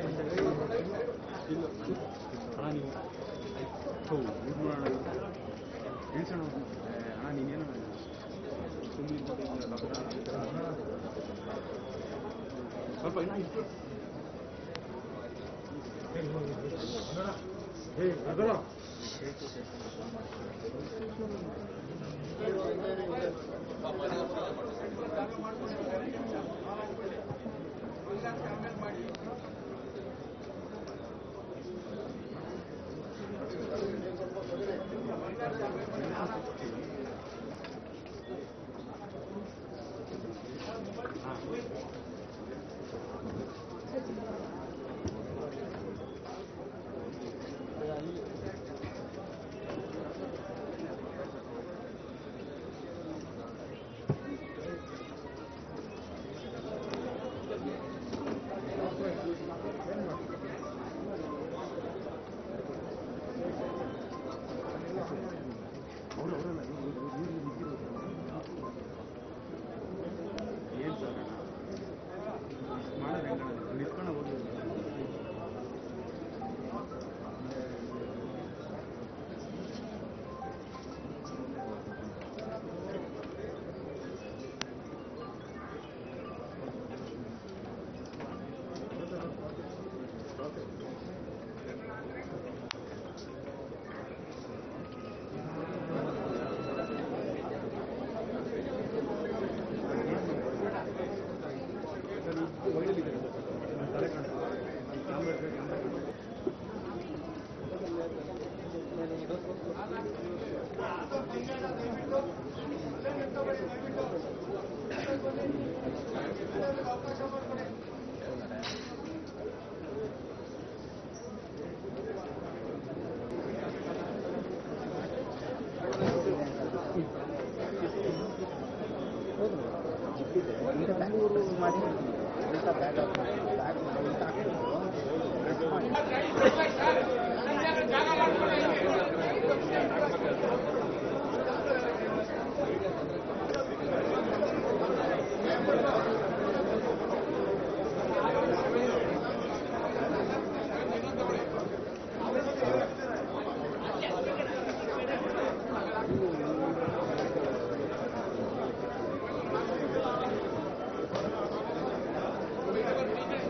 하나님 더 우물하는 일 ಮಾಡಿ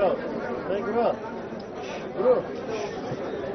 Bro. Thank you, bro. Bro.